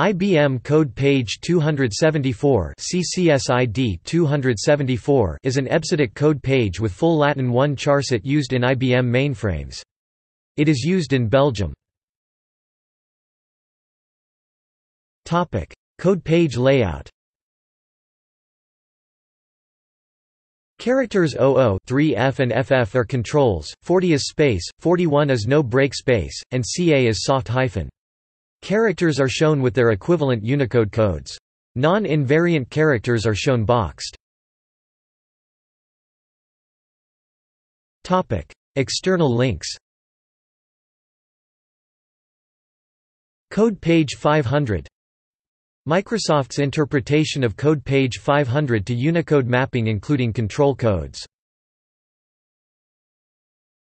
IBM Code Page 274 CCSID 274 is an EBCDIC code page with full Latin 1 charset used in IBM mainframes. It is used in Belgium. Topic: code page layout Characters 00 3F and FF are controls, 40 is space, 41 is no break space, and CA is soft hyphen. Characters are shown with their equivalent Unicode codes. Non-invariant characters are shown boxed. External links Code page 500 Microsoft's interpretation of Code page 500 to Unicode mapping including control codes